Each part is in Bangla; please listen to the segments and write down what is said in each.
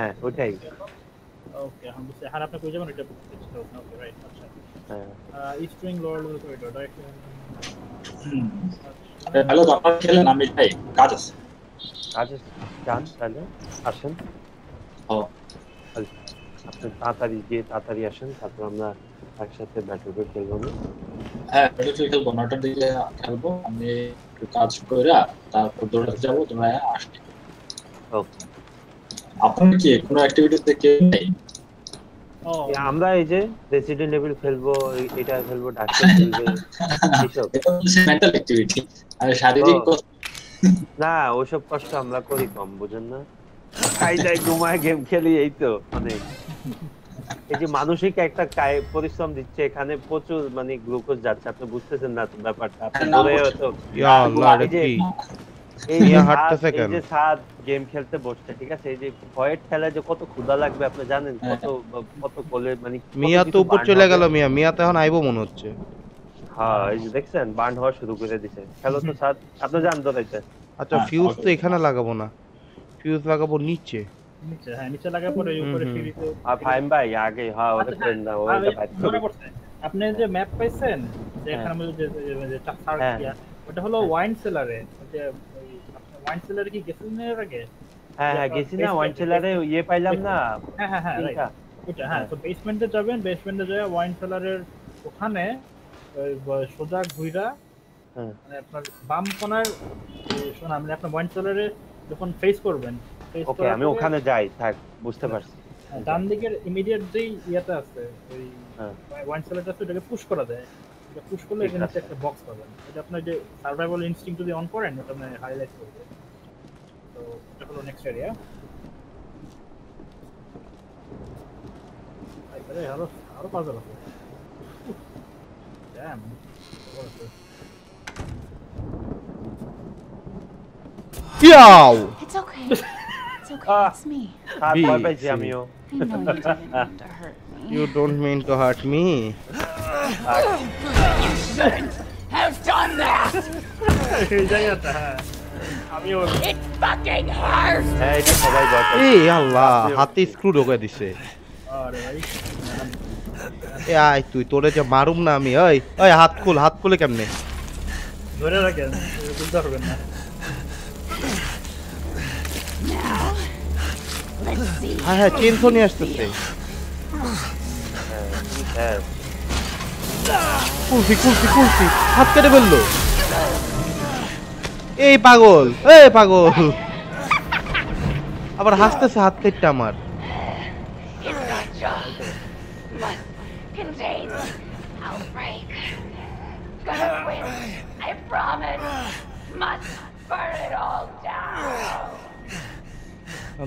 হ্যাঁ ওটাই ওকে এখন বুঝছি। আর আপনি কই যাবেন? এটা ওকে রাইট আচ্ছা। হ্যাঁ। ইস্টুইং লর্ড করিডোর রাইট হ্যালো তো আপনারা খেলেন আমি ভাই কাজ আছে? আচ্ছা যান তাহলে আসেন। ও। আপনি তাড়াতাড়ি গিয়ে তাড়াতাড়ি আসেন তারপর আমরা একসাথে ব্যাটল করে খেলব। না হ্যাঁ ব্যাটেলফিল্ড খেলব। নটার দিকে খেলব। আমি একটু কাজ করে তারপর দৌড়াতে যাব। দৌড়ায় আসছি। ওকে। আপনার কি কোনো অ্যাক্টিভিটিতে কেউ নেই? আমরা এই যে রেসিডেন্ট লেভেল খেলব এটা খেলব ডাক্তার খেলবে হচ্ছে মেন্টাল অ্যাক্টিভিটি আর শারীরিক কষ্ট? না ওসব কষ্ট আমরা করি কম বুঝেন না? খাই যাই ঘুমায় গেম খেলি এই তো মানে। এই যে মানসিক একটা কায়- পরিশ্রম দিচ্ছে এখানে প্রচুর মানে গ্লুকোজ যাচ্ছে আপনি বুঝতেছেন না তো। ব্যাপারটা আপনি না, ধরে বুঝতে- হয়তো আল্লাহ এটা এই যে- কি এই নিয়ে যে হাঁটতেছে সাত- এই যে সাত গেম খেলতে বসছে ঠিক আছে? এই যে ভয়ের খেলায় যে কত ক্ষুধা লাগবে আপনি জানেন? হ্যাঁ। কত কত কোলে মানে মিয়া তো উপর চলে গেল মিয়া মিয়া তো এখন আইবো মনে হচ্ছে। হ্যাঁ এই যে দেখছেন বার্ন হওয়া শুরু করে দিছে। খেলো তো সাত আপনি জান ধরাইতে আচ্ছা হ্যাঁ, ফিউজ তো এখানে লাগাবো না। ফিউজ লাগাবো নিচে। নিচে হ্যাঁ নিচে লাগা পরে উপরে সিঁড়িতে আর ফাইম ভাই আগে হ্যাঁ ওটা আচ্ছা, না আপনি যে ম্যাপ পাইছেন যে হ্যাঁ। এখানে যে হ্যাঁ। ওটা হলো হ্যাঁ। ওয়াইন সেলারে যে ওয়াইন সেলারে কি গেছিলেন এর আগে হ্যাঁ হ্যাঁ গেছি না ওয়ান সেলারে ইয়ে পাইলাম না হ্যাঁ হ্যাঁ হ্যাঁ ওটা হ্যাঁ হ্যাঁ। তো বেসমেন্টে যাবেন বেসমেন্টে যায় ওয়াইন সেলারের ওখানে সোজা ঘুইরা হ্যাঁ। মানে আপনার বাম কোনার শোনা মানে আপনার ওয়াইন সেলারে যখন ফেস করবেন ওকে আমি ওখানে যাই থাক বুঝতে পারছি ডান দিকের ইমিডিয়েট যেই ইয়েটা আছে ওই। ওয়াইন সেলারটা আছে ওটাকে পুশ করা যায় এটা পুশ করলে ঠিক এখানে আছে। একটা বক্স পাবেন এটা আপনার যে সার্ভাইভাল ইনস্টিংক্ট যদি অন করেন ওটা আপনি হাইলাইট করবে তো এটা হলো নেক্সট এরিয়া আরে আরও আরও পাজল আছে ড্যাম ইয়াও It's okay. It's okay. Ah. It's me. আর বি, ভয় পাইছি সি। আমিও I know you didn't mean to hurt me. have done that! It fucking hurts! এই আল্লাহ হাতে স্ক্রু ঢোকা দিছে আরে ভাই এ আয় তুই তোরে যে মারুম না আমি ওই ওই হাত খুল হাত খুলে কেমনে ধরে রাখেন বুঝতে পারবেন না হ্যাঁ হ্যাঁ চেনসো নিয়ে আসতেছে হ্যাঁ কুলফি কুলফি কুলফি। হাত কেটে ফেলল। এই পাগল এই পাগল। আবার হাসতেছে হাত কেটে আমার।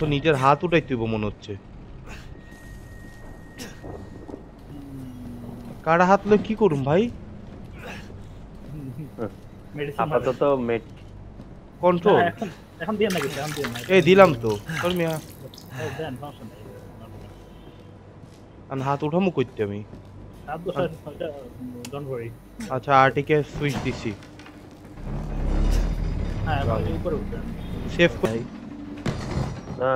তো নিজের হাত উঠাইতে মনে হচ্ছে। কারা হাত লই কি করুম ভাই? আচ্ছা, আপাতত মেট কন্ট্রোল এখন দিয়ে না এখন দিয়ে না এই দিলাম তো। তোর মিয়া। দেন সমস্যা নেই আর হাত উঠামু করতে আমি। আচ্ছা আরটিকে সুইচ দিছি। হ্যাঁ উপরে না।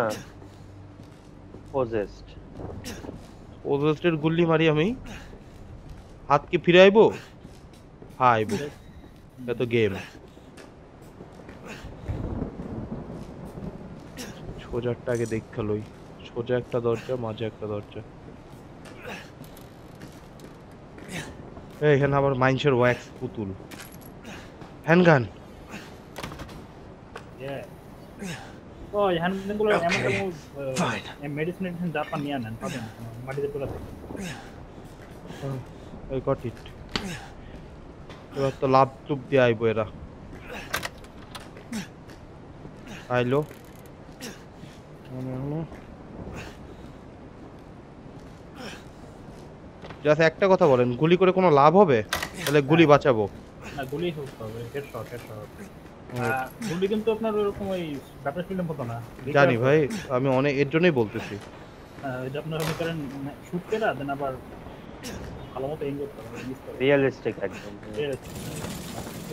পজেস্ট ওজেস্টের গুল্লি মারি আমি। হাত কি ফিরে আইবো হ্যাঁ এটা তো গেম সোজারটা আগে দেখা লই। সোজা একটা দরজা মাঝে একটা দরজা। এই, এখানে আবার মাইন্সের ওয়্যাক্স পুতুল। হ্যান্ডগান. ও এমন মেডিসিন মেডিসিন জাপান নিয়ে নেন পাবেন মাটিতে তোলা থাকে। ওই গট ইট এবার তো লাভ টুপ দিয়ে আইবো এরা। আইলো। জাস্ট একটা কথা বলেন গুলি করে কোনো লাভ হবে? তাহলে গুলি বাঁচাবো। না গুলি হোক হবে হেডশট হেডশট গুলি কিন্তু আপনার ওরকম ওই ব্যাটারি ফিল্মের মতো না। জানি ভাই আমি অনেক এর জন্যই বলতেছি। হ্যাঁ, আপনার মনে করেন শুট করে দেন আবার ভালো মতো এম করতে হবে রিয়েলিস্টিক একদম।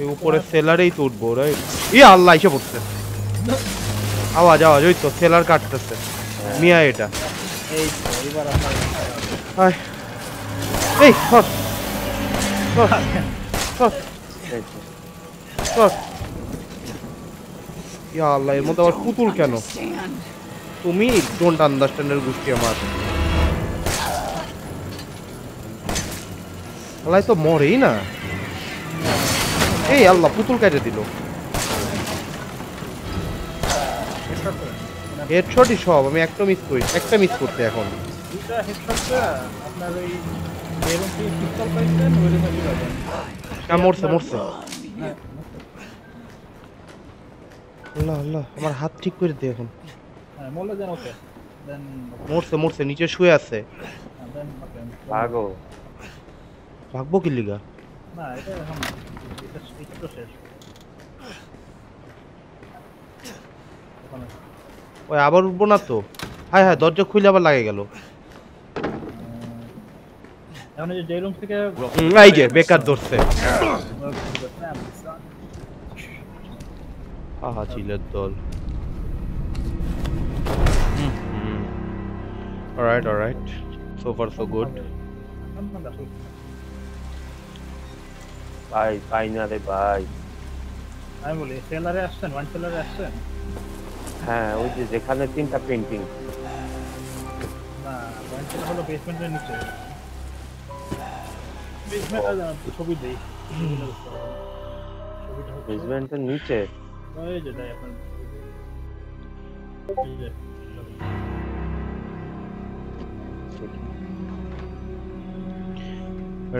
এই উপরে সেলারেই তো উঠবো রাইট ই আল্লাহ এসে পড়ছে আওয়াজ আওয়াজ ওই তো সেলার কাটতেছে। মিয়া এটা। এই তো, এবার এই সর। সর। সর। সর। ইয়া আল্লাহ এর মধ্যে আবার পুতুল কেন? তুমি ডোন্ট আন্ডারস্ট্যান্ডের গোষ্ঠী আমার। আল্লাহ তো মরেই না। এই আল্লাহ পুতুল কেটে দিল। হেডশটই সব আমি একটা মিস করি একটা মিস করতে এখন। হ্যাঁ মরছে মরছে। আল্লাহ আল্লাহ আমার হাত ঠিক করে দে এখন। হ্যাঁ মরছে মরছে নিচে শুয়ে আছে। ওকে। ভাগো ভাগবো কি লিগা? না এটা এখন এটা এটা তো শেষ। ওই আবার উঠবো না তো? হ্যাঁ হ্যাঁ দরজা খুলে আবার লাগে গেল। এখন এই যে রুম থেকে এই যে বেকার ধরছে। আহা চিলের দল। Alright alright so far so good ভাই পাই না রে ভাই। আমি বলি সেলারে আসছেন? ওয়ান সেলারে আসছেন? হ্যাঁ ওই যে যেখানে তিনটা পেন্টিং না ওয়ান সেলার হলো বেসমেন্টের নিচে। বেসমেন্ট ছবি দেই। বেসমেন্টের নিচে? ওই যে এখন।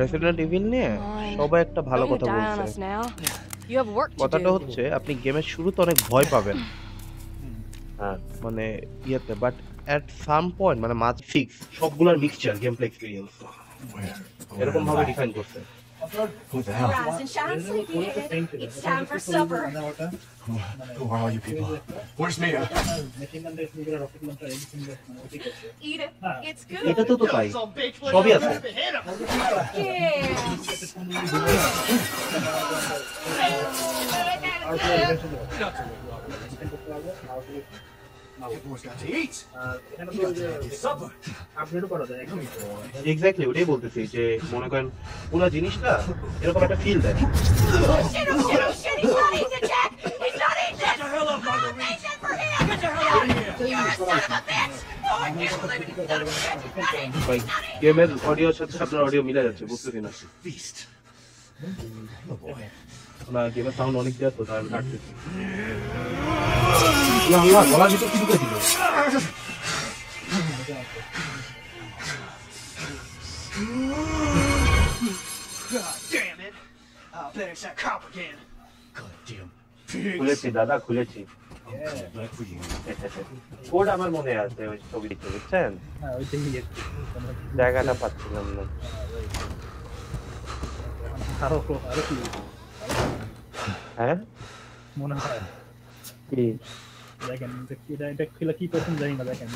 রেসিডেন্ট ইভিল নিয়ে সবাই একটা ভালো কথা বলছে। কথাটা হচ্ছে আপনি গেমের শুরুতে অনেক ভয় পাবেন। হ্যাঁ মানে ইয়েতে বাট এট সাম পয়েন্ট মানে মাছ ফিক্স সবগুলোর মিক্সচার গেম প্লে এক্সপিরিয়েন্স এরকম ভাবে ডিফাইন করছে। Who the hell? Rise and shine, sleepyhead. same ছিল। It's time for supper. মানে ওটা Who are all you people? Where's Mia? Machine gun দিয়ে শুরু করে রকেট লঞ্চার এডিসিং মানে ওটি করছে Eat it. Ah. It's good. এটা তো তো তাই সবই আছে Yeah. এক্স্যাক্টলি ওটাই বলতেছি যে মনে করেন পুরো জিনিসটা এরকম একটা ফিল দেয়। গেমের অডিও সাথে আপনার অডিও মিলে যাচ্ছে বুঝতেছি না। না গেমের সাউন্ড অনেক দেওয়া তো তাই কাটতেছি আল্লাহ গলার ভিতর কি ঢুকে দিল খুলেছি দাদা খুলেছি। কোড আমার মনে আছে ওই ছবি দেখতে বুঝছেন? হ্যাঁ ওই দেখি একটু জায়গাটা পাচ্ছিলাম না। আরও আরও কি হ্যাঁ? মনে হয়। কি? দেখেন এটা এটা খেলা কি করছেন জানি না দেখেন।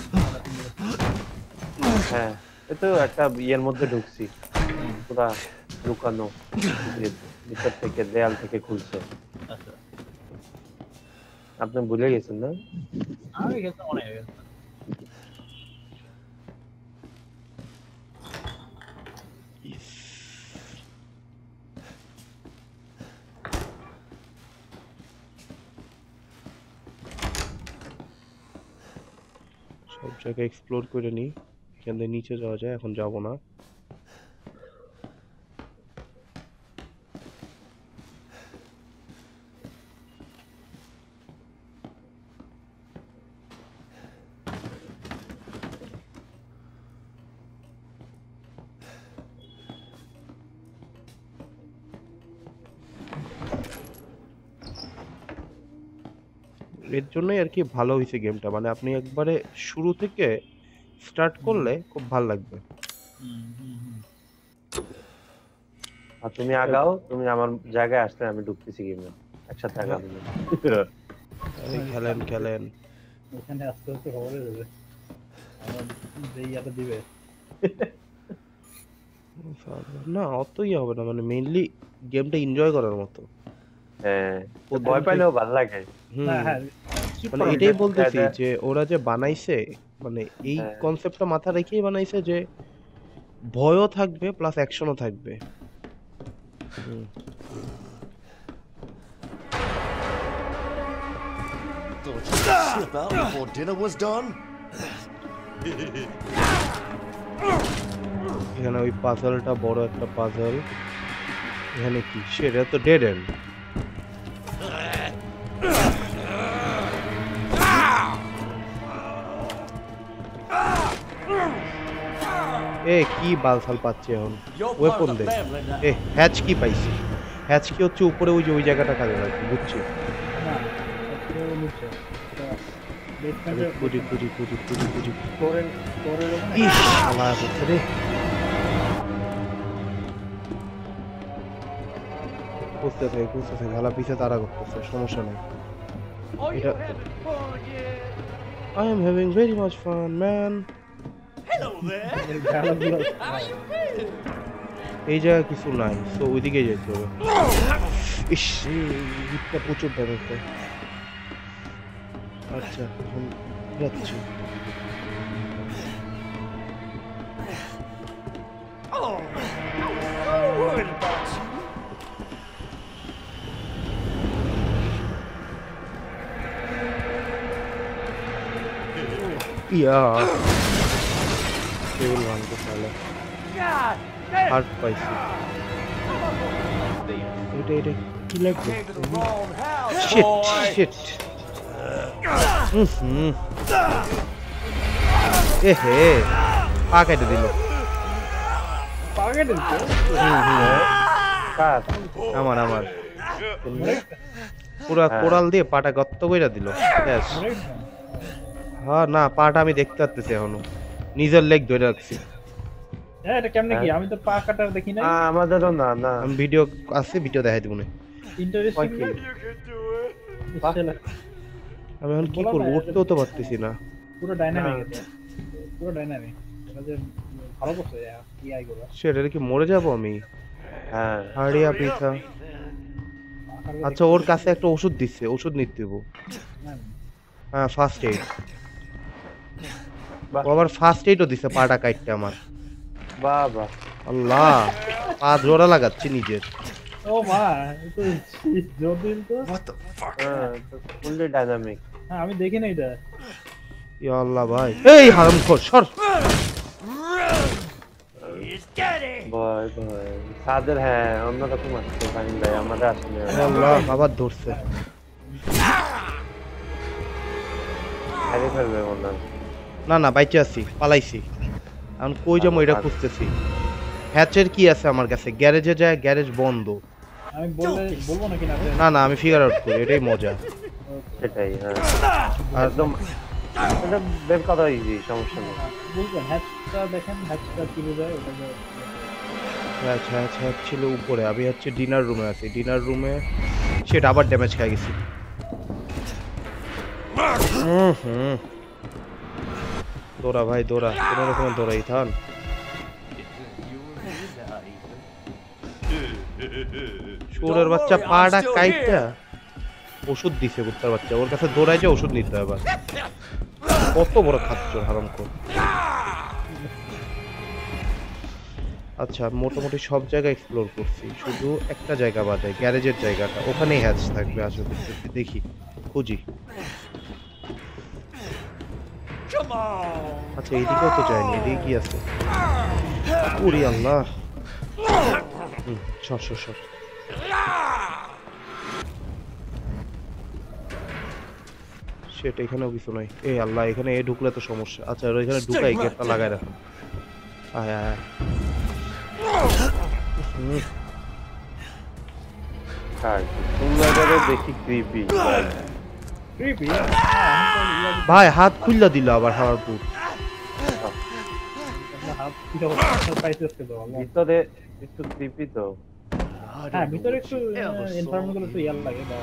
হ্যাঁ এ তো একটা ইয়ের মধ্যে ঢুকছি। পুরা লুকানো ভিতর থেকে দেয়াল থেকে খুলছে। আচ্ছা। আপনি ভুলে গেছেন না? আমি গেছে গেছে। জায়গায় এক্সপ্লোর করে নিই। এখান থেকে নিচে যাওয়া যায় এখন যাব না। এর জন্যই আর কি ভালো হয়েছে গেমটা মানে আপনি একবারে শুরু থেকে স্টার্ট করলে খুব ভালো লাগবে। আর তুমি আগাও তুমি আমার জায়গায় আসলে আমি ঢুকতেছি গেমে একসাথে আগাবো। খেলেন খেলেন। ওখানে আস্তে আস্তে খবরে আমার দিবে। না অত ইয়ে হবে না। মানে মেইনলি গেমটা এনজয় করার মতো। হ্যাঁ ভয় পাইলেও ভালো লাগে। হুম। হ্যাঁ হ্যাঁ মানে এটাই বলতেছি যে ওরা যে বানাইছে মানে এই হ্যাঁ। কনসেপ্টটা মাথা রেখেই বানাইছে যে ভয়ও থাকবে প্লাস অ্যাকশনও থাকবে। Thought you could slip out before dinner was done? এখানে ওই পাজলটা বড় একটা পাজল এখানে কি? সেটা তো ডেড এন্ড এ কি বালসাল পাচ্ছে এখন? ওয়েপন দে. এ হ্যাচ কি পাইছি? হ্যাচ কি হচ্ছে? উপরে ওই যে ওই জায়গাটা কাজে লাগবে বুঝছি? সমস্যা নেই। এটা I am having very much fun, man. এই ডায়লগগুলো এই জায়গায় কিছু নাই তো ওইদিকে যেতে হবে ইস হিটটা প্রচুর ড্যামেজ দেয় আচ্ছা এখন যাচ্ছি ইয়া টেবিল ভাঙতে পারলে হার্ট পাইছি। এটা এটা কি লাগবে? শিট. শিট হুম। এ হে পা কেটে দিল। পাগে দিচ্ছে কার? আমার আমার। পুরা কোরাল দিয়ে পাটা গত্ত কইরা দিল। ব্যাস। হ্যাঁ না পাটা আমি দেখতে পাচ্তেছি এখনও। নিজের লেগ ধরে রাখছি। হ্যাঁ এটা কেমনে কি? আমি তো পা কাটার দেখি না আমাদেরও না না। আমি ভিডিও আছে ভিডিও দেখাই দিব না। ইন্টারেস্টিং আমি এখন কি করব? উঠতেও তো পারতেছি না। পুরো ডাইনামিক এটা। পুরো ডাইনামিক ভালো করছে সেটা কি মরে যাব আমি। হ্যাঁ। হাড়িয়া পিঠা। আচ্ছা ওর কাছে একটা ওষুধ দিচ্ছে ওষুধ নিতে দেবো। হ্যাঁ। ফার্স্ট এইড বাহ। ও আবার ফার্স্ট এইডও দিছে পাটা কাটতে আমার। বাবা। আল্লাহ পা জোড়া লাগাচ্ছি নিজের। ও মা এটা জটিল তো। What the fuck? হ্যাঁ ফুললি ডাইনামিক হ্যাঁ আমি দেখি না এটা। ইয়া আল্লাহ ভাই। এই হারামখোর সর। ভয় ভয় তাদের হ্যাঁ অন্যরকম আসছে ফাহিম ভাই আমাদের আসলে আল্লাহ আবার ধরছে। হারিয়ে ফেলবে মনে হয়। না না বাইচে আছি পালাইছি। এখন কই যাব এটা খুঁজতেছি। হ্যাচের কি আছে আমার কাছে? গ্যারেজে যায় গ্যারেজ বন্ধ। আমি বলব নাকি না? না না আমি ফিগার আউট করি এটাই মজা। সেটাই হ্যাঁ। একদম এটা বের করা ইজি সমস্যা নেই। বুঝবেন হ্যাচটা দেখেন হ্যাচটা কি বোঝায় ওটা হ্যাচ ছিল উপরে। আমি হচ্ছে ডিনার রুমে আছি। ডিনার রুমে সেটা আবার ড্যামেজ খাই গেছি। হুম হুম। দৌড়া ভাই, দৌড়া। কোনো রকমের দৌড়াই থান শুয়োরের বাচ্চা পাটা কাইটা ওষুধ দিছে কুত্তার বাচ্চা। ওর কাছে দৌড়াই যে ওষুধ নিতে হবে। কত বড় খাচ্ছ হারাম কর। আচ্ছা মোটামুটি সব জায়গা এক্সপ্লোর করছি। শুধু একটা জায়গা বাদে, গ্যারেজের জায়গাটা। ওখানেই হ্যাচ থাকবে করতেছি দেখি, খুঁজি। Come on! আচ্ছা এদিকেও তো যায়নি এদিকে কি আছে? উরি আল্লাহ। সর সর সর। সেটা এখানেও কিছু নাই। এই আল্লাহ এখানে এ ঢুকলে তো সমস্যা। আচ্ছা আর এখানে ঢুকাই গেটটা লাগাই রাখুন আয় আয় ভাই হাত খুললা দিল আবার হাওয়ার পুত ভিতরে একটু ক্রিপি তো। হ্যাঁ ভিতরে একটু এনভায়রনমেন্টগুলো একটু ইয়ার লাগে বা